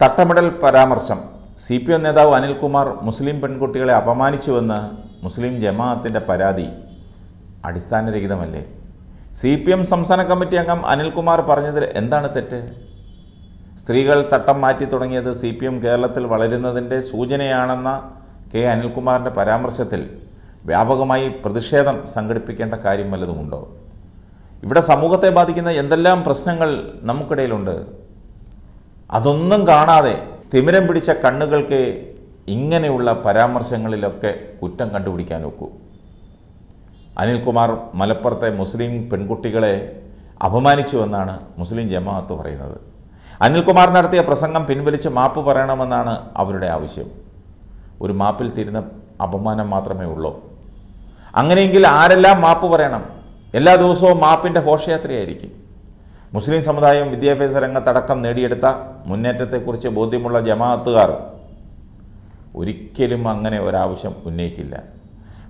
തട്ടമിടൽ പരാമർശം. C P M നേതാവ് അനിൽകുമാർ മുസ്ലിം പെൺകുട്ടികളെ അപമാനിച്ചുവെന്ന് മുസ്ലിം ജമാഅത്തിന്റെ പരാതി. അടിസ്ഥാനരഹിതമല്ലേ? സി പി എം സംസ്ഥാന കമ്മിറ്റി അംഗം അനിൽകുമാർ പറഞ്ഞതിൽ എന്താണ് തെറ്റ്? സ്ത്രീകൾ തട്ടം മാറ്റി തുടങ്ങിയത് സി പി എം കേരളത്തിൽ വളരുന്നതിന്റെ സൂചനയാണെന്ന കെ അനിൽകുമാറിന്റെ പരാമർശത്തിൽ വ്യാപകമായി പ്രതിഷേധം സംഘടിപ്പിക്കേണ്ട കാര്യം വല്ലതുമുണ്ടോ? ഇവിടെ സമൂഹത്തെ ബാധിക്കുന്ന എന്തെല്ലാം പ്രശ്നങ്ങൾ നമുക്കിടയിലുണ്ട്? അതൊന്നും കാണാതെ തിമിരം പിടിച്ച കണ്ണുകൾക്ക് ഇങ്ങനെയുള്ള പരാമർശങ്ങളിലൊക്കെ കുറ്റം കണ്ടുപിടിക്കാൻ ഒക്കൂ. അനിൽകുമാർ മലപ്പുറത്തെ മുസ്ലിം പെൺകുട്ടികളെ അപമാനിച്ചുവെന്നാണ് മുസ്ലിം ജമാഅത്ത് പറയുന്നത്. അനിൽകുമാർ നടത്തിയ പ്രസംഗം പിൻവലിച്ച് മാപ്പ് പറയണമെന്നാണ് അവരുടെ ആവശ്യം. ഒരു മാപ്പിൽ തീരുന്ന അപമാനം മാത്രമേ ഉള്ളൂ. അങ്ങനെയെങ്കിൽ ആരെല്ലാം മാപ്പ് പറയണം? എല്ലാ ദിവസവും മാപ്പിന്റെ ഘോഷയാത്രയായിരിക്കും. മുസ്ലിം സമുദായം വിദ്യാഭ്യാസ രംഗത്തടക്കം നേടിയെടുത്ത മുന്നേറ്റത്തെക്കുറിച്ച് ബോധ്യമുള്ള ജമാഅത്തുകാർ ഒരിക്കലും അങ്ങനെ ഒരാവശ്യം ഉന്നയിക്കില്ല.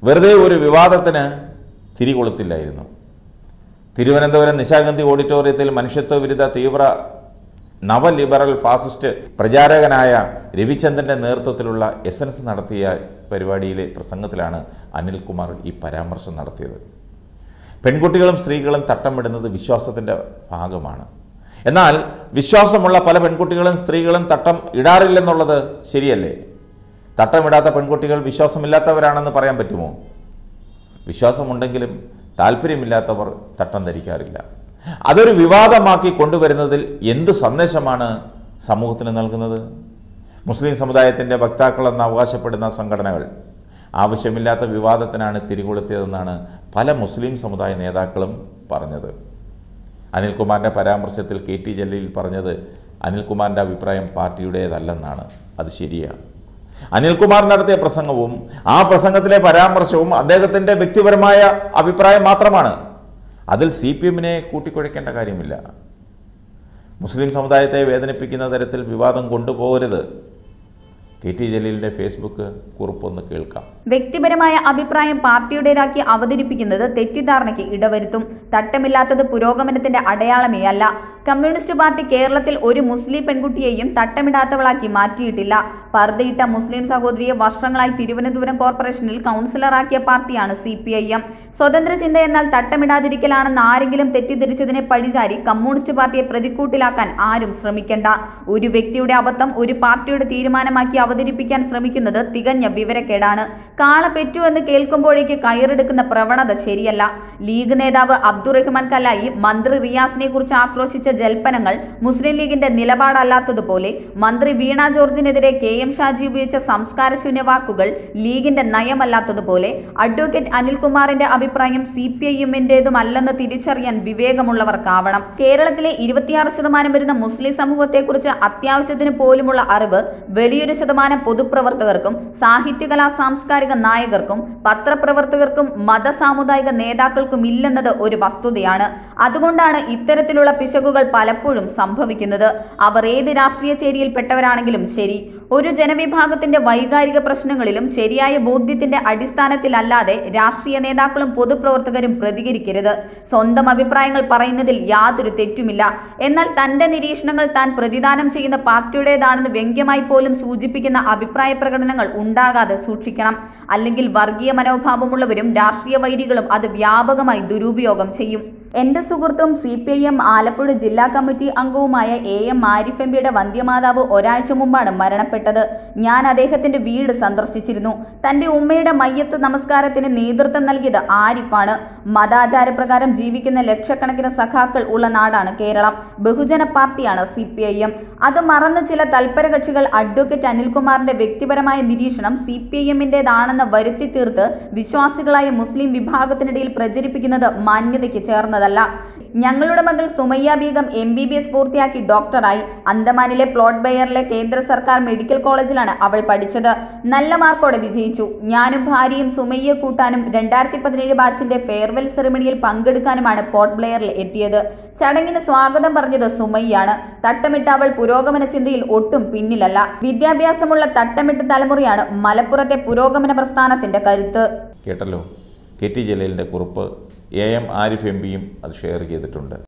വെറുതെ ഒരു വിവാദത്തിന് തിരികൊളുത്തില്ലായിരുന്നു. തിരുവനന്തപുരം നിശാഗന്ധി ഓഡിറ്റോറിയത്തിൽ മനുഷ്യത്വ വിരുദ്ധ തീവ്ര നവലിബറൽ ഫാസിസ്റ്റ് പ്രചാരകനായ രവിചന്ദ്രന്റെ നേതൃത്വത്തിലുള്ള എസൻസ് നടത്തിയ പരിപാടിയിലെ പ്രസംഗത്തിലാണ് അനിൽകുമാർ ഈ പരാമർശം നടത്തിയത്. പെൺകുട്ടികളും സ്ത്രീകളും തട്ടമിടുന്നത് വിശ്വാസത്തിന്റെ ഭാഗമാണ്. എന്നാൽ വിശ്വാസമുള്ള പല പെൺകുട്ടികളും സ്ത്രീകളും തട്ടം ഇടാറില്ലെന്നുള്ളത് ശരിയല്ലേ? തട്ടമിടാത്ത പെൺകുട്ടികൾ വിശ്വാസമില്ലാത്തവരാണെന്ന് പറയാൻ പറ്റുമോ? വിശ്വാസമുണ്ടെങ്കിലും താല്പര്യമില്ലാത്തവർ തട്ടം ധരിക്കാറില്ല. അതൊരു വിവാദമാക്കി കൊണ്ടുവരുന്നതിൽ എന്ത് സന്ദേശമാണ് സമൂഹത്തിന് നൽകുന്നത്? മുസ്ലിം സമുദായത്തിന്റെ വക്താക്കളെന്ന് അവകാശപ്പെടുന്ന സംഘടനകൾ ആവശ്യമില്ലാത്ത വിവാദത്തിനാണ് തിരികൊളുത്തിയതെന്നാണ് പല മുസ്ലിം സമുദായ നേതാക്കളും പറഞ്ഞത്. അനിൽകുമാറിന്റെ പരാമർശത്തിൽ കെ ടി ജലീൽ പറഞ്ഞത് അനിൽകുമാറിന്റെ അഭിപ്രായം പാർട്ടിയുടേതല്ലെന്നാണ്. അത് ശരിയാണ് അനിൽകുമാർ നടത്തിയ പ്രസംഗവും ആ പ്രസംഗത്തിലെ പരാമർശവും അദ്ദേഹത്തിന്റെ വ്യക്തിപരമായ അഭിപ്രായം മാത്രമാണ്. അതിൽ സി പി എമ്മിനെ കൂട്ടിക്കുഴയ്ക്കേണ്ട കാര്യമില്ല. മുസ്ലിം സമുദായത്തെ വേദനിപ്പിക്കുന്ന തരത്തിൽ വിവാദം കൊണ്ടുപോകരുത്. ജലീലിന്റെ ഫേസ്ബുക്ക് കുറിപ്പൊന്ന് കേൾക്കാം. വ്യക്തിപരമായ അഭിപ്രായം പാർട്ടിയുടേതാക്കി അവതരിപ്പിക്കുന്നത് തെറ്റിദ്ധാരണയ്ക്ക് ഇടവരുത്തും. തട്ടമില്ലാത്തത് പുരോഗമനത്തിന്റെ അടയാളമേ അല്ല കമ്മ്യൂണിസ്റ്റ് പാർട്ടി കേരളത്തിൽ ഒരു മുസ്ലിം പെൺകുട്ടിയെയും തട്ടമിടാത്തവളാക്കി മാറ്റിയിട്ടില്ല. പർദ്ദയിട്ട മുസ്ലിം സഹോദരിയെ വർഷങ്ങളായി തിരുവനന്തപുരം കോർപ്പറേഷനിൽ കൗൺസിലറാക്കിയ പാർട്ടിയാണ് സി പി ഐ എം. സ്വതന്ത്ര ചിന്ത എന്നാൽ തട്ടമിടാതിരിക്കലാണെന്ന് ആരെങ്കിലും തെറ്റിദ്ധരിച്ചതിനെ പഴിചാരി കമ്മ്യൂണിസ്റ്റ് പാർട്ടിയെ പ്രതിക്കൂട്ടിലാക്കാൻ ആരും ശ്രമിക്കേണ്ട. ഒരു വ്യക്തിയുടെ അബദ്ധം ഒരു പാർട്ടിയുടെ തീരുമാനമാക്കി അവതരിപ്പിക്കാൻ ശ്രമിക്കുന്നത് തികഞ്ഞ വിവരക്കേടാണ്. കാള പെറ്റു എന്ന് കേൾക്കുമ്പോഴേക്ക് കയറെടുക്കുന്ന പ്രവണത ശരിയല്ല. ലീഗ് നേതാവ് അബ്ദുറഹ്മാൻ കലായി മന്ത്രി റിയാസിനെ കുറിച്ച് ആക്രോശിച്ച ജൽപ്പനങ്ങൾ മുസ്ലിം ലീഗിന്റെ നിലപാടല്ലാത്തതുപോലെ മന്ത്രി വീണ ജോർജിനെതിരെ കെ എം ഷാജി ഉപയോഗിച്ച സംസ്കാരശൂന്യ വാക്കുകൾ ലീഗിന്റെ നയമല്ലാത്തതുപോലെ അഡ്വക്കേറ്റ് അനിൽകുമാറിന്റെ അഭിപ്രായം സി പി ഐ എമ്മിന്റേതുമല്ലെന്ന് തിരിച്ചറിയാൻ വിവേകമുള്ളവർക്കാവണം. കേരളത്തിലെ ഇരുപത്തിയാറ് ശതമാനം വരുന്ന മുസ്ലിം സമൂഹത്തെക്കുറിച്ച് അത്യാവശ്യത്തിന് പോലുമുള്ള അറിവ് വലിയൊരു ശതമാനം പൊതുപ്രവർത്തകർക്കും സാഹിത്യകലാ സാംസ്കാരിക നായകർക്കും പത്രപ്രവർത്തകർക്കും മത സാമുദായിക നേതാക്കൾക്കും ഇല്ലെന്നത് ഒരു വസ്തുതയാണ്. അതുകൊണ്ടാണ് ഇത്തരത്തിലുള്ള പിശകുകൾ പലപ്പോഴും സംഭവിക്കുന്നത്. അവർ ഏത് രാഷ്ട്രീയ ചേരിയിൽപ്പെട്ടവരാണെങ്കിലും ശരി. ഒരു ജനവിഭാഗത്തിന്റെ വൈകാരിക പ്രശ്നങ്ങളിലും ശരിയായ ബോധ്യത്തിന്റെ അടിസ്ഥാനത്തിലല്ലാതെ രാഷ്ട്രീയ നേതാക്കളും പൊതുപ്രവർത്തകരും പ്രതികരിക്കരുത്. സ്വന്തം അഭിപ്രായങ്ങൾ പറയുന്നതിൽ യാതൊരു തെറ്റുമില്ല. എന്നാൽ തന്റെ നിരീക്ഷണങ്ങൾ താൻ പ്രതിദാനം ചെയ്യുന്ന പാർട്ടിയുടേതാണെന്ന് വ്യംഗ്യമായി പോലും സൂചിപ്പിക്കുന്ന അഭിപ്രായ പ്രകടനങ്ങൾ ഉണ്ടാകാതെ സൂക്ഷിക്കണം. അല്ലെങ്കിൽ വർഗീയ മനോഭാവമുള്ളവരും രാഷ്ട്രീയ വൈരികളും അത് വ്യാപകമായി ദുരുപയോഗം ചെയ്യും. എന്റെ സുഹൃത്തും C P I M Alappuzha ജില്ലാ കമ്മിറ്റി അംഗവുമായ എ എം ആരിഫ് എം പിയുടെ വന്ധ്യമാതാവ് ഒരാഴ്ച മുമ്പാണ് മരണപ്പെട്ടത്. ഞാൻ അദ്ദേഹത്തിന്റെ വീട് സന്ദർശിച്ചിരുന്നു. തന്റെ ഉമ്മയുടെ മയ്യത്ത് നമസ്കാരത്തിന് നേതൃത്വം നൽകിയത് ആരിഫാണ്. മതാചാരപ്രകാരം ജീവിക്കുന്ന ലക്ഷക്കണക്കിന് സഖാക്കൾ ഉള്ള നാടാണ് കേരളം. ബഹുജന പാർട്ടിയാണ് സി പി ഐ എം. അത് മറന്ന് ചില തൽപര കക്ഷികൾ അഡ്വക്കേറ്റ് അനിൽകുമാറിന്റെ വ്യക്തിപരമായ നിരീക്ഷണം സി പി ഐ വരുത്തി തീർത്ത് വിശ്വാസികളായ മുസ്ലിം വിഭാഗത്തിനിടയിൽ പ്രചരിപ്പിക്കുന്നത് മാന്യതയ്ക്ക് ചേർന്നതല്ല ഞങ്ങളുടെ മകൾ Sumayya Begum M B B S പൂർത്തിയാക്കി ഡോക്ടറായി. അന്തമാനിലെ പ്ലോട്ട് ബെയറിലെ കേന്ദ്ര സർക്കാർ മെഡിക്കൽ കോളേജിലാണ് അവൾ പഠിച്ചത്. നല്ല മാർക്കോടെ വിജയിച്ചു. ഞാനും ഭാര്യയും സുമയ്യ കൂട്ടാനും രണ്ടായിരത്തി പതിനേഴ് ബാച്ചിന്റെ ഫെയർവെൽ സെറിമണിയിൽ പങ്കെടുക്കാനുമാണ് പോർട്ട് ബ്ലെയറിൽ എത്തിയത്. ചടങ്ങിന് സ്വാഗതം പറഞ്ഞത് സുമയ്യാണ്. തട്ടമിട്ട അവൾ പുരോഗമന ചിന്തയിൽ ഒട്ടും പിന്നിലല്ല. വിദ്യാഭ്യാസമുള്ള തട്ടമിട്ട തലമുറയാണ് മലപ്പുറത്തെ പുരോഗമന പ്രസ്ഥാനത്തിന്റെ കരുത്ത്. കേട്ടല്ലോ. കെ ടി ജലീലിന്റെ കുറിപ്പ് എ എം ആരിഫ് എം പിയും അത് ഷെയർ ചെയ്തിട്ടുണ്ട്.